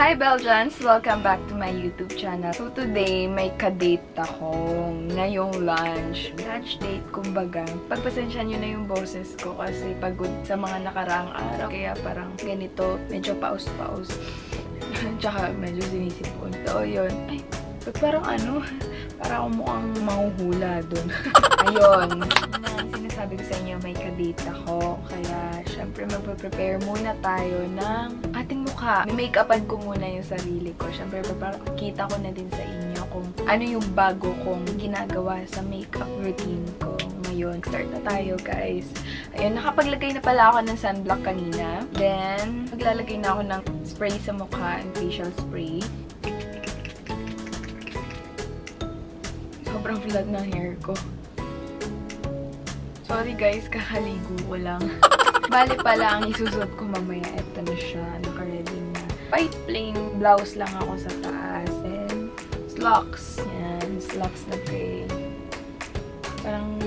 Hi Belgians! Welcome back to my YouTube channel. So today, may kadate ako ngayong lunch. Lunch date, kumbaga. Pagpasensya nyo na yung boses ko kasi pagod sa mga nakaraang araw. Kaya parang ganito, medyo paus-paus. Tsaka medyo sinisipon. So yun, ay, ba't parang ano, parang ako mukhang mahuhula dun. Ayun. Na sinasabi ko sa inyo, may kadate ako. Kaya, syempre, magpe-prepare muna tayo ng ating mukha. Make-upan ko muna yung sarili ko. Syempre, kita ko na din sa inyo kung ano yung bago kong ginagawa sa makeup routine ko ngayon. Start na tayo, guys. Ayun, nakapaglagay na pala ako ng sunblock kanina. Then, maglalagay na ako ng spray sa mukha and facial spray. Sobrang flat ng hair ko. Sorry guys, kakaligo ko lang. Bali pala, ang isusot ko mamaya, ito na siya. Naka-ready na. White plain blouse lang ako sa taas. And slacks. Yan, slacks na gray. Parang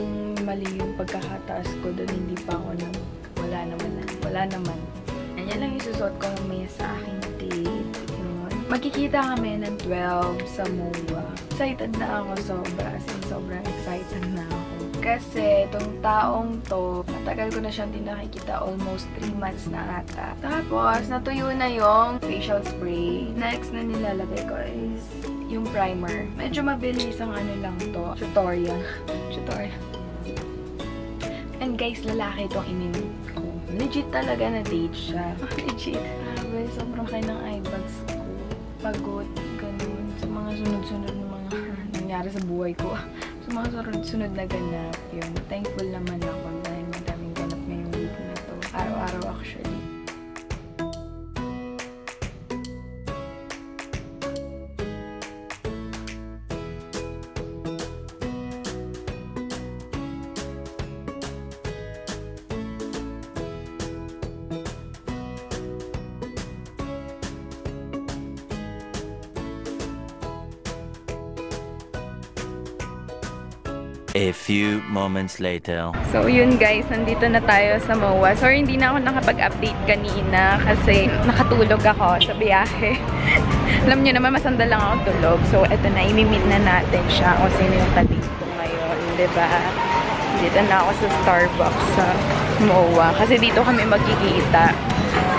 mali yung pagkakataas ko doon. Hindi pa ako na, wala naman na. Wala naman. Yan, yan lang isusot ko mamaya sa aking date. Magkikita kami ng 12 sa MOA. Excited na ako sobra. As in, sobrang excited na ako. Kasi itong taong to, matagal ko na siyang din nakikita. Almost 3 months na ata. Tapos, natuyo na yung facial spray. Next na nilalagay ko is yung primer. Medyo mabilis ang ano lang to. Tutorial. Tutorial. And guys, lalaki itong ininit ko. Legit talaga na date siya. Legit. Grabe, sobrang kayo ng eye bags. Pagod, ganun. Sa mga sunod-sunod na mga nangyari sa buhay ko. Sa mga sunod-sunod na ganap, yun. Thankful naman A few moments later. So, yun guys, nandito na tayo sa MOA. Sorry, hindi na ako nakapag-update kanina kasi nakatulog ako sa biyahe. Alam niyo naman, masandal lang ako tulog. So, eto na, imimit na natin siya kung sino yung kadate ko ngayon, ba diba? Dito na ako sa Starbucks sa MOA kasi dito kami magkikita.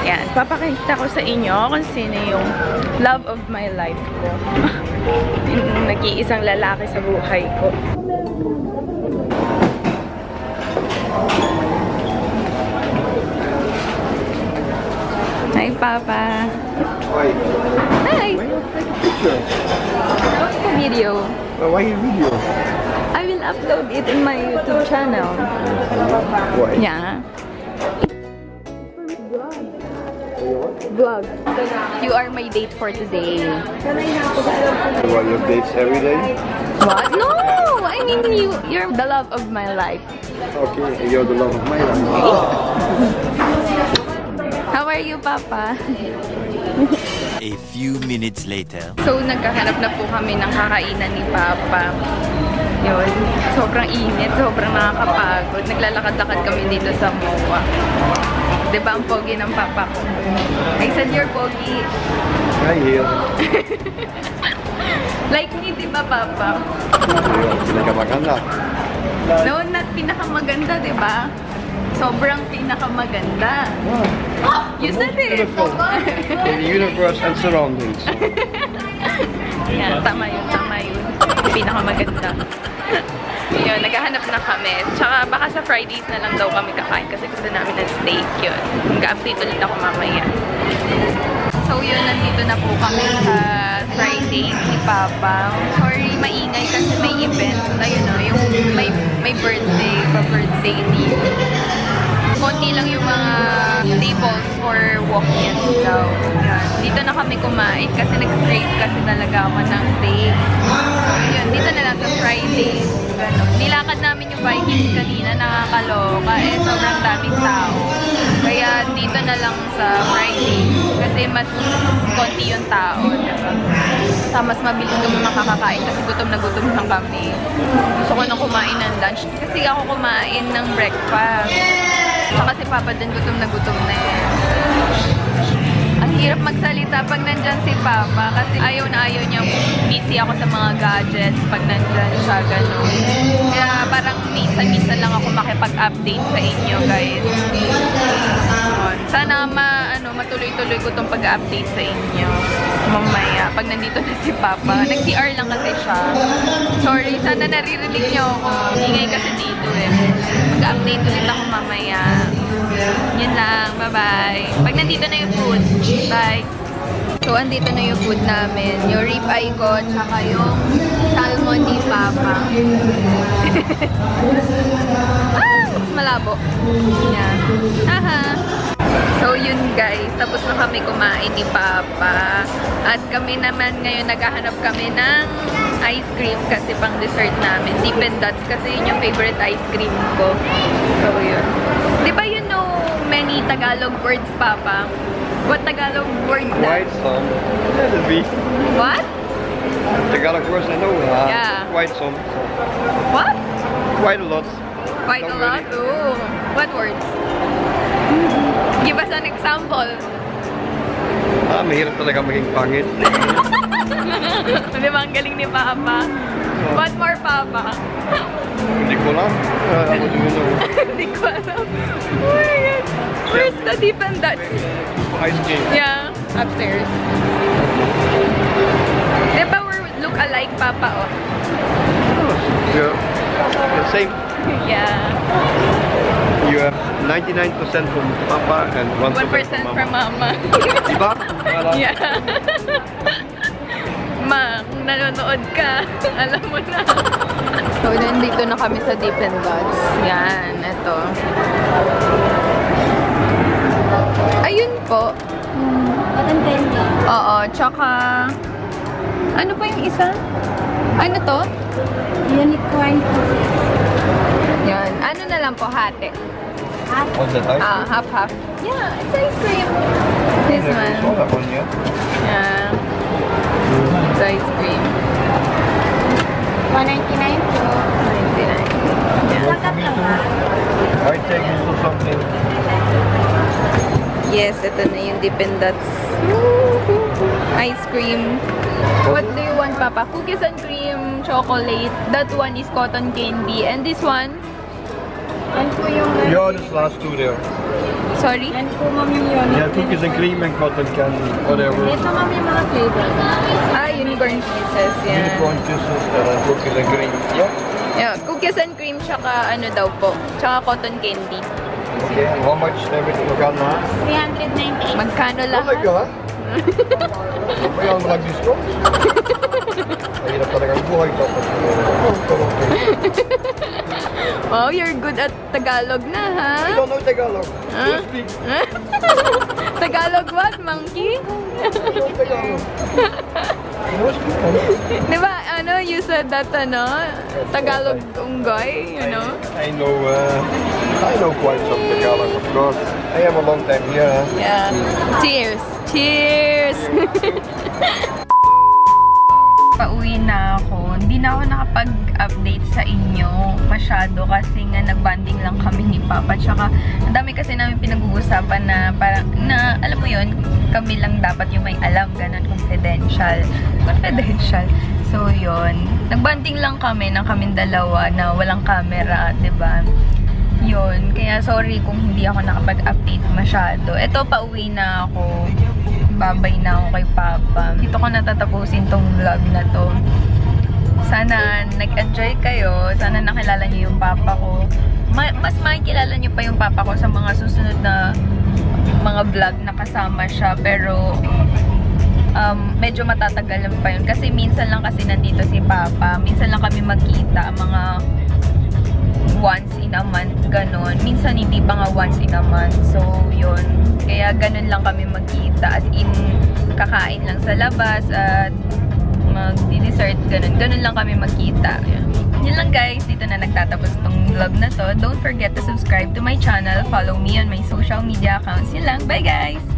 Yan, papakita ko sa inyo kung sino yung love of my life ko. nag-iisang lalaki sa buhay ko. Hi, Papa. Why? Hi. Why take a picture? What's the video? Uh, why you video? I will upload it in my YouTube channel. Why? Yeah. Vlog. You are my date for today. What, your dates every day? What? No! I mean, you, you're the love of my life. Okay, you're the love of my life. How are you, Papa? A few minutes later. So, nagkahanap na po kami ng kakainan ni Papa. Yun. Sobrang init, sobrang nakakapagod. Naglalakad-lakad kami dito sa MOA. Diba ang pogi ng Papa ko? I said you're pogi. Hi, here. Like me, di ba, Papa? Pinakamaganda. No, not pinakamaganda, di ba? Sobrang pinakamaganda. You said it! Beautiful. In the universe and surroundings. Yan, tama yun, tama yun. Pinakamaganda. yun, naghahanap na kami. Tsaka baka sa Fridays na lang daw kami kakain kasi gusto namin ng steak yun. Mag-update ulit ako mamaya. So yun, nandito na po kami sa Friday ni Papa. Sorry, maingay kasi may event. Ayun o, yung may, may birthday, pa-birthday dito. Konti lang yung mga tables for walk-ins daw. Yan. Dito na kami kumain kasi nag-crave kasi talaga ako ng steak. Yun, dito na lang sa Friday. Ganun. Nilakad namin yung Vikings kanina, nakakaloka. Eh, sobrang daming tao. Kaya dito na lang sa Friday. Kasi mas konti yung tao. Diba? Sa mas mabilis kami makakakain kasi gutom na gutom lang kami. Gusto ko nang kumain ng lunch. Kasi ako kumain ng breakfast. Saka si Papa din gutom na gutom na eh. Ang hirap magsalita pag nandyan si Papa kasi ayaw na ayaw niya busy ako sa mga gadgets pag nandyan siya, ganun. Kaya parang minsan-minsan lang ako makipag-update sa inyo, guys. Sana ma, ano, matuloy-tuloy ko tong pag-update sa inyo. Mamaya, pag nandito na si Papa. Nag-CR lang kasi siya. Sorry, sana naririnig niyo ako. Ingay kasi dito eh. Mag-update ulit ako mamaya. Yun lang. Bye-bye. Pag nandito na yung food. Bye. So, andito na yung food namin. Yung rib eye ko, tsaka yung salmon ni Papa. ah! Malabo. Yeah. Haha. So, yun guys. Tapos na kami kumain ni Papa. At kami naman ngayon naghahanap kami ng ice cream kasi pang dessert namin. Dippin' Dots kasi yun yung favorite ice cream ko. So, yun. Di ba you know many Tagalog words, Papa? What Tagalog word is that? Quite some. Let it be. What? Tagalog words I know. Uh, Yeah. Quite some. What? Quite a lot. Quite a Not lot? really. Ooh. What words? Give us an example. Ah, mahirap talaga maging pangit. Di ba ang galing ni Papa? What more, Papa? Hindi ko lang. Uh, ako din yun. Hindi ko alam. Oh my God. Where's the deep and Dutch? Ice cream. Yeah, upstairs. Di ba we're look alike, Papa? Oh. Yeah. The same. Yeah. You have 99% from Papa and 1% 1% from Mama. Diba? Yeah. Ma, kung nanonood ka, alam mo na. So, nandito na kami sa Deep and Dots. Yan, ito. Ayun po. Candy. Oo, tsaka... Ano pa yung isa? Ano to? Unicorn. Yan. Ano na lang po, hati. Half. What's that ice Ah, half-half. Yeah, it's ice cream. This one. saw that one. Yeah. It's ice cream. 199 po. 99. Isang cup lang ba? I take you to something. Yes, ito na yung Dippin' Dots. Ice cream. What do you want, Papa? Cookies and cream, chocolate. That one is cotton candy. And this one? Yan po yung... Yeah, this last two there. Sorry? Yan po ma'am yung unicorn. Yeah, cookies and cream and cotton candy, whatever. Ito ma'am yung mga flavor. Ah, unicorn pieces. Yan. Unicorn kisses and then cookies and cream. Yeah. Yeah, cookies and cream, tsaka ano daw po. Tsaka cotton candy. Okay, and how much everything magkano ha? 398. Magkano Oh my lahat? God! Kaya ang mag-discount? Mahirap talaga ang buhay dapat. Oh, Wow, you're good at Tagalog na, ha? I don't know Tagalog. Huh? You speak. Tagalog what, monkey? I don't know Tagalog. You know speak. Di ba, ano, you said that, ano, Tagalog unggoy, you know? I know, uh, I know quite some Tagalog, of course. I am a long time here. Huh? Yeah. Cheers! Cheers! Pauwi na ako. Hindi na ako nakapag-update sa inyo masyado kasi nga nagbanding lang kami ni Papa. Tsaka, ang dami kasi namin pinag-uusapan na parang, na, alam mo yun, kami lang dapat yung may alam, ganun, confidential. Confidential. So, yun. Nagbanding lang kami ng kaming dalawa na walang camera, ba yun. Kaya sorry kung hindi ako nakapag-update masyado. Ito, pauwi na ako. Babay na ako kay Papa. Dito ko natatapusin tong vlog na to. Sana nag-enjoy kayo. Sana nakilala niyo yung Papa ko. Ma mas makikilala niyo pa yung Papa ko sa mga susunod na mga vlog na kasama siya. Pero um, medyo matatagal lang pa yun. Kasi minsan lang kasi nandito si Papa. Minsan lang kami magkita. Mga once in a month, ganun. Minsan hindi pa nga once in a month. So, yun. Kaya ganun lang kami magkita. As in, kakain lang sa labas at mag-dessert, ganun. Ganun lang kami magkita. Yun. Yun lang guys. Dito na nagtatapos tong vlog na to. Don't forget to subscribe to my channel. Follow me on my social media accounts. Yun lang. Bye guys!